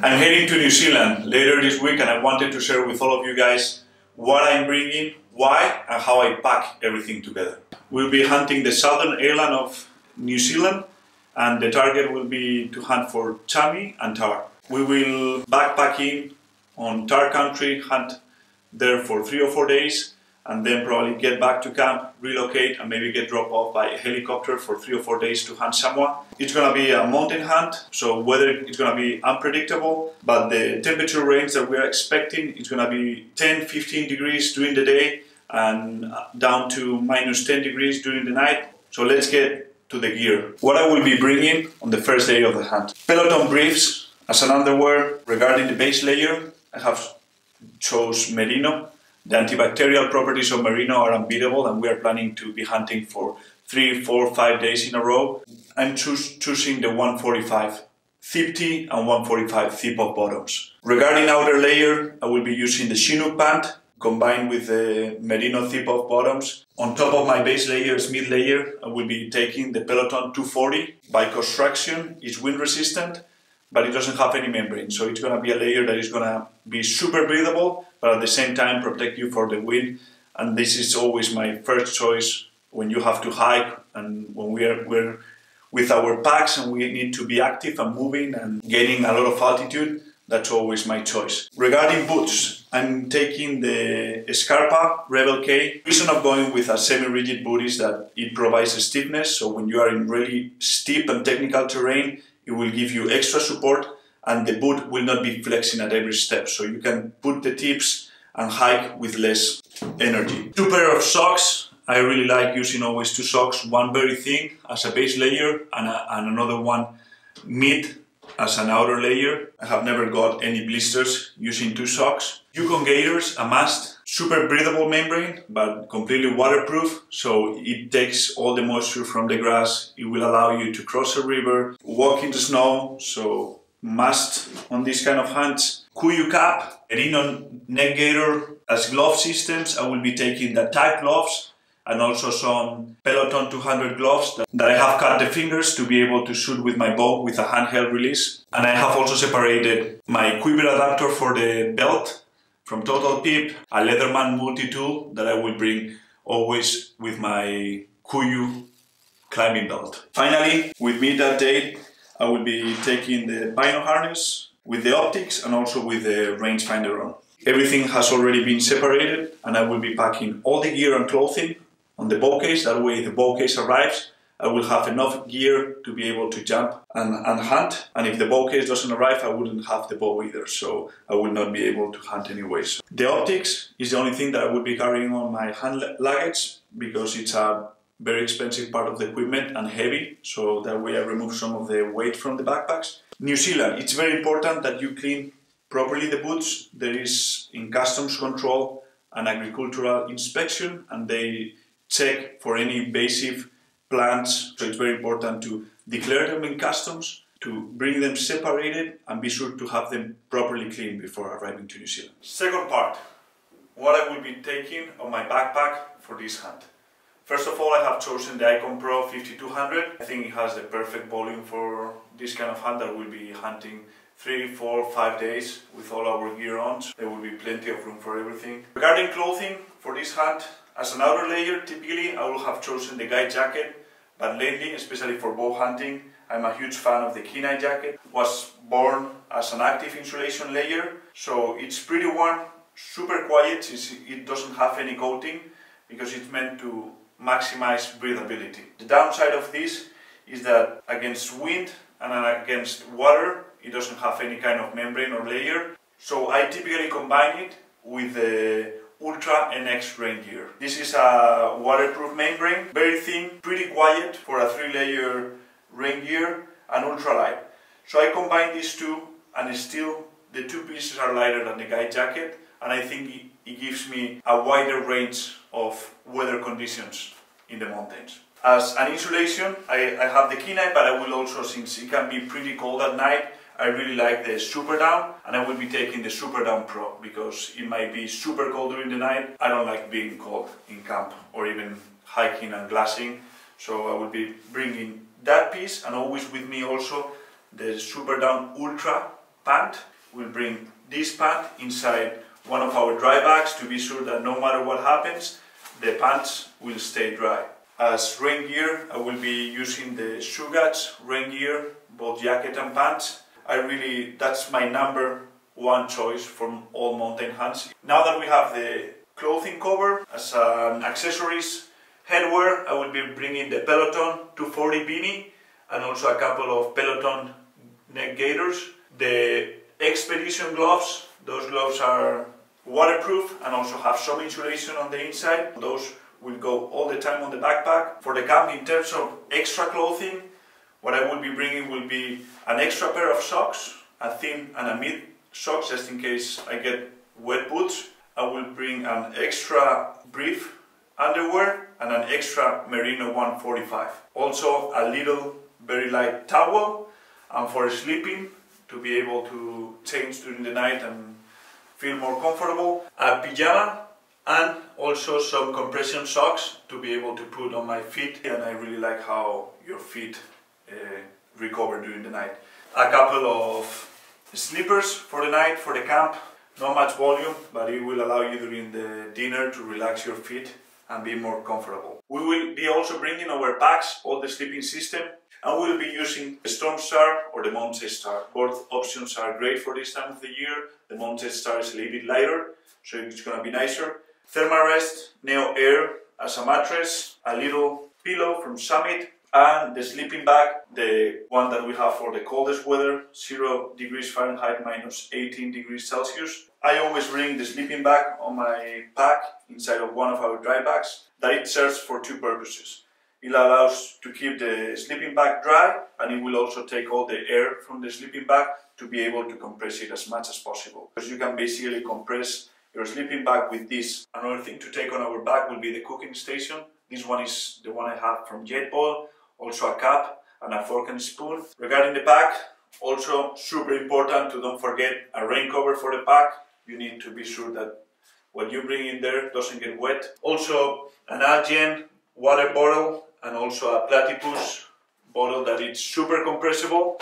I'm heading to New Zealand later this week and I wanted to share with all of you guys what I'm bringing, why, and how I pack everything together. We'll be hunting the southern island of New Zealand and the target will be to hunt for chamois and tahr. We will backpack in on tahr country, hunt there for three or four days and then probably get back to camp, relocate, and maybe get dropped off by a helicopter for three or four days to hunt chamois. It's gonna be a mountain hunt, so weather is gonna be unpredictable, but the temperature range that we are expecting is gonna be 10, 15 degrees during the day and uh, down to minus 10 degrees during the night. So let's get to the gear. What I will be bringing on the first day of the hunt. Peloton briefs as an underwear. Regarding the base layer, I have chose merino the antibacterial properties of merino are unbeatable, and we are planning to be hunting for three, four, five days in a row. I'm choos choosing the 145 50 and 145 zip-off bottoms. Regarding outer layer, I will be using the Chinook pant combined with the merino zip-off bottoms. On top of my base layer, mid layer, I will be taking the Peloton 240. By construction, it's wind resistant but it doesn't have any membrane. So it's going to be a layer that is going to be super breathable, but at the same time protect you for the wind. And this is always my first choice when you have to hike and when we are we're with our packs and we need to be active and moving and gaining a lot of altitude. That's always my choice. Regarding boots, I'm taking the Scarpa Rebel K. The reason of going with a semi-rigid boot is that it provides stiffness. So when you are in really steep and technical terrain, it will give you extra support and the boot will not be flexing at every step. So you can put the tips and hike with less energy. Two pair of socks. I really like using always two socks, one very thin as a base layer and, a, and another one mid as an outer layer. I have never got any blisters using two socks. Yukon Gaiters, a must. Super breathable membrane, but completely waterproof. So it takes all the moisture from the grass. It will allow you to cross a river, walk in the snow. So must on these kind of hunts. KUIU cap, Merino neck gaiter as glove systems. I will be taking the tight gloves and also some Peloton 200 gloves that, that, I have cut the fingers to be able to shoot with my bow with a handheld release. And I have also separated my quiver adapter for the belt from Total Pip, a Leatherman multi-tool that I will bring always with my KUIU climbing belt. Finally, with me that day, I will be taking the Bino harness with the optics and also with the rangefinder on. Everything has already been separated and I will be packing all the gear and clothing on the bow case. That way, the bow case arrives, I will have enough gear to be able to jump and, and hunt. And if the bow case doesn't arrive, I wouldn't have the bow either, so I will not be able to hunt anyways. The optics is the only thing that I would be carrying on my hand luggage because it's a very expensive part of the equipment and heavy, so that way I remove some of the weight from the backpacks. New Zealand, it's very important that you clean properly the boots. There is in customs control an agricultural inspection and they check for any invasive plants. So it's very important to declare them in customs, to bring them separated and be sure to have them properly cleaned before arriving to New Zealand. Second part, what I will be taking on my backpack for this hunt. First of all, I have chosen the Icon Pro 5200. I think it has the perfect volume for this kind of hunt that will be hunting three, four, five days with all our gear on. There will be plenty of room for everything. Regarding clothing for this hunt, as an outer layer, typically I will have chosen the guide jacket, but lately, especially for bow hunting, I'm a huge fan of the Kenai jacket. It was born as an active insulation layer, so it's pretty warm, super quiet since it doesn't have any coating, because it's meant to maximize breathability. The downside of this is that against wind and against water, it doesn't have any kind of membrane or layer. So I typically combine it with the Ultra NX rain gear. This is a waterproof membrane, very thin, pretty quiet for a three-layer rain gear and ultralight. So I combine these two and still the two pieces are lighter than the guide jacket and I think it, gives me a wider range of weather conditions in the mountains. As an insulation, I, I have the Kenai, but I will also, since it can be pretty cold at night, I really like the Super Down and I will be taking the Super Down Pro because it might be super cold during the night. I don't like being cold in camp or even hiking and glassing. So I will be bringing that piece and always with me also the Super Down Ultra pant. We'll bring this pant inside one of our dry bags to be sure that no matter what happens, the pants will stay dry. As rain gear, I will be using the Chugach rain gear, both jacket and pants. I really, that's my number one choice from all mountain hunts. Now that we have the clothing cover as an accessories headwear, I will be bringing the Peloton 240 beanie and also a couple of Peloton neck gaiters. The Expedition gloves, those gloves are waterproof and also have some insulation on the inside. Those will go all the time on the backpack. For the camp, in terms of extra clothing, what I will be bringing will be an extra pair of socks, a thin and a mid socks just in case I get wet boots. I will bring an extra brief underwear and an extra Merino 145. Also a little very light towel and for sleeping to be able to change during the night and feel more comfortable. A pyjama and also some compression socks to be able to put on my feet and I really like how your feet uh, recover during the night. A couple of slippers for the night, for the camp. Not much volume, but it will allow you during the dinner to relax your feet and be more comfortable. We will be also bringing our packs, all the sleeping system, and we'll be using the Storm Star or the Mountain Star. Both options are great for this time of the year. The Mountain Star is a little bit lighter, so it's gonna be nicer. Thermarest Neo Air as a mattress, a little pillow from Summit, and the sleeping bag, the one that we have for the coldest weather, 0 degrees Fahrenheit minus 18 degrees Celsius. I always bring the sleeping bag on my pack inside of one of our dry bags that it serves for two purposes. It allows to keep the sleeping bag dry and it will also take all the air from the sleeping bag to be able to compress it as much as possible. Because you can basically compress your sleeping bag with this. Another thing to take on our bag will be the cooking station. This one is the one I have from Jetboil also a cup and a fork and spoon. Regarding the pack, also super important to don't forget a rain cover for the pack. You need to be sure that what you bring in there doesn't get wet. Also a Nalgene water bottle and also a platypus bottle that is super compressible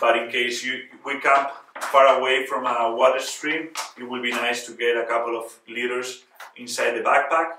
but in case you we camp far away from a water stream it will be nice to get a couple of liters inside the backpack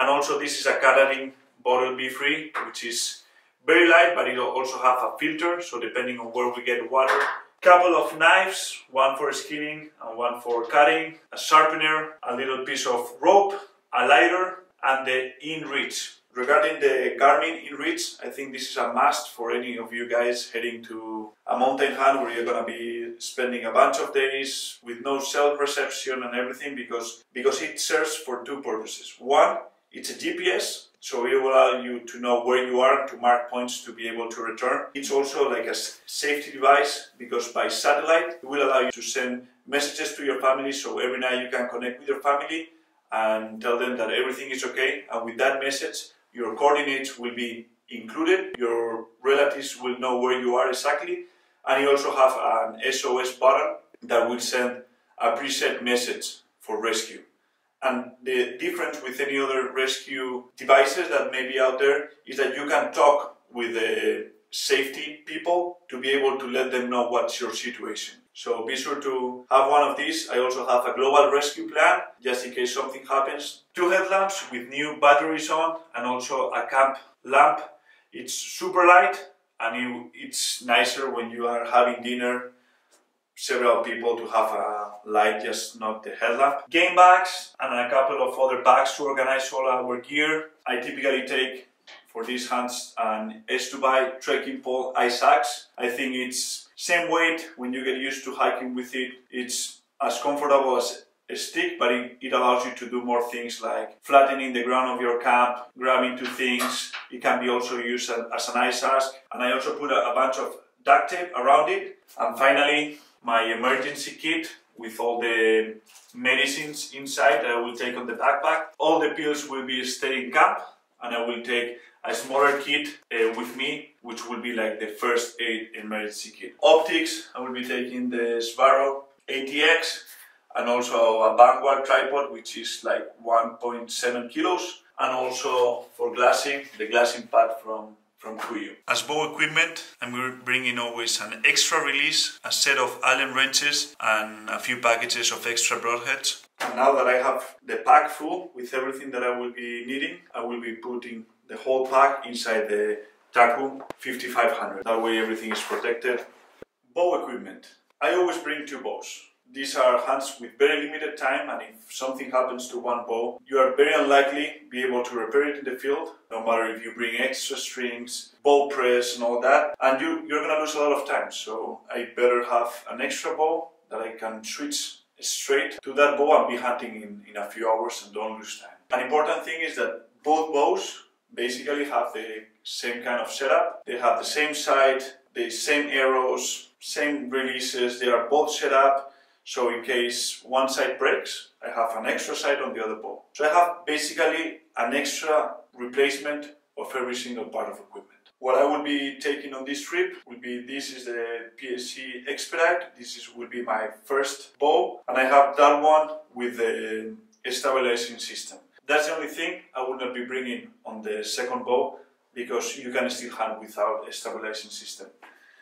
and also this is a Katadyn bottle be free which is very light, but it also have a filter, so depending on where we get water. Couple of knives, one for skinning and one for cutting, a sharpener, a little piece of rope, a lighter, and the InReach. Regarding the Garmin InReach, I think this is a must for any of you guys heading to a mountain hunt where you're gonna be spending a bunch of days with no cell reception and everything because, because it serves for two purposes. One, it's a GPS, so it will allow you to know where you are to mark points to be able to return. It's also like a safety device because by satellite it will allow you to send messages to your family so every night you can connect with your family and tell them that everything is okay and with that message your coordinates will be included, your relatives will know where you are exactly and you also have an SOS button that will send a preset message for rescue. And the difference with any other rescue devices that may be out there is that you can talk with the safety people to be able to let them know what's your situation. So be sure to have one of these. I also have a global rescue plan just in case something happens. Two headlamps with new batteries on and also a camp lamp. It's super light and it's nicer when you are having dinner several people to have a light, just not the headlamp. Game bags and a couple of other bags to organize all our gear. I typically take for these hunts an S2by trekking pole ice axe. I think it's same weight when you get used to hiking with it. It's as comfortable as a stick, but it, it, allows you to do more things like flattening the ground of your camp, grabbing two things. It can be also used as an ice axe. And I also put a, a bunch of duct tape around it. And finally, my emergency kit with all the medicines inside that I will take on the backpack. All the pills will be staying camp and I will take a smaller kit uh, with me which will be like the first aid emergency kit. Optics, I will be taking the Swaro ATX and also a Vanguard tripod which is like 1.7 kilos and also for glassing, the glassing pad from from Kuiu. As bow equipment, I'm bringing always an extra release, a set of Allen wrenches, and a few packages of extra broadheads. And now that I have the pack full with everything that I will be needing, I will be putting the whole pack inside the Taku 5500. That way everything is protected. Bow equipment. I always bring two bows these are hunts with very limited time and if something happens to one bow, you are very unlikely to be able to repair it in the field, no matter if you bring extra strings, bow press and all that, and you, you're gonna lose a lot of time. So I better have an extra bow that I can switch straight to that bow and be hunting in, in a few hours and don't lose time. An important thing is that both bows basically have the same kind of setup. They have the same sight, the same arrows, same releases, they are both set up so in case one side breaks, I have an extra side on the other bow. So I have basically an extra replacement of every single part of equipment. What I will be taking on this trip will be this is the PSE Expedite. This is, will be my first bow, and I have that one with the stabilizing system. That's the only thing I will not be bringing on the second bow because you can still hunt without a stabilizing system.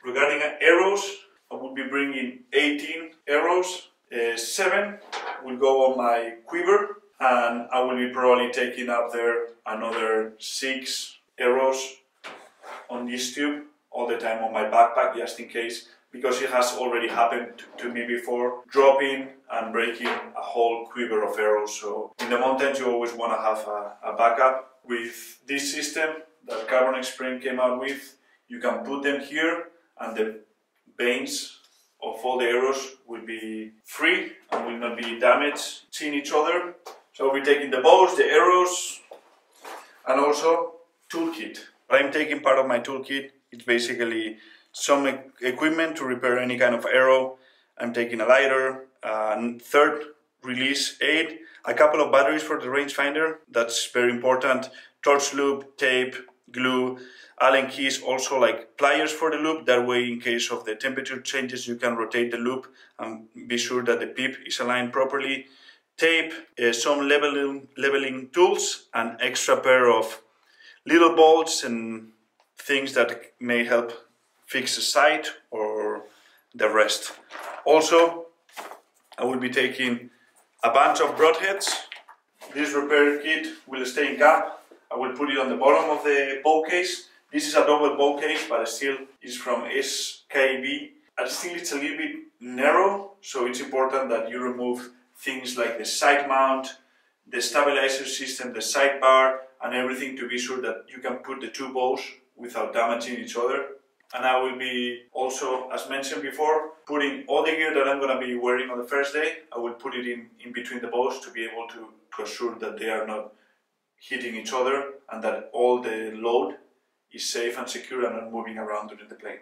Regarding arrows, I will be bringing 18 arrows. Uh, seven will go on my quiver and I will be probably taking up there another six arrows on this tube all the time on my backpack just in case because it has already happened to, me before dropping and breaking a whole quiver of arrows so in the mountains you always want to have a, a backup with this system that Carbon Spring came out with you can put them here and the vanes of all the arrows will be free and will not be damaged seeing each other. So we're taking the bows, the arrows, and also toolkit. I'm taking part of my toolkit. It's basically some e equipment to repair any kind of arrow. I'm taking a lighter, and third release aid, a couple of batteries for the rangefinder. That's very important. Torch loop, tape, glue, Allen keys also like pliers for the loop. That way, in case of the temperature changes, you can rotate the loop and be sure that the pip is aligned properly. Tape, uh, some leveling, leveling tools, an extra pair of little bolts and things that may help fix the sight or the rest. Also, I will be taking a bunch of broadheads. This repair kit will stay in camp. I will put it on the bottom of the bow case this is a double bow case, but still is from SKB. And still it's a little bit narrow, so it's important that you remove things like the side mount, the stabilizer system, the sidebar, and everything to be sure that you can put the two bows without damaging each other. And I will be also, as mentioned before, putting all the gear that I'm going to be wearing on the first day, I will put it in, in between the bows to be able to, to assure that they are not hitting each other and that all the load is safe and secure and not moving around during the plane.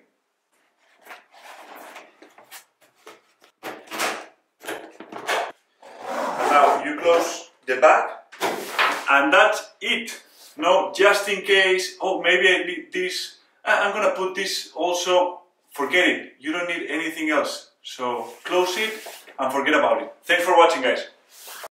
Now you close the back and that's it. No, just in case, oh maybe I need this, I'm gonna put this also, forget it, you don't need anything else. So close it and forget about it. Thanks for watching guys.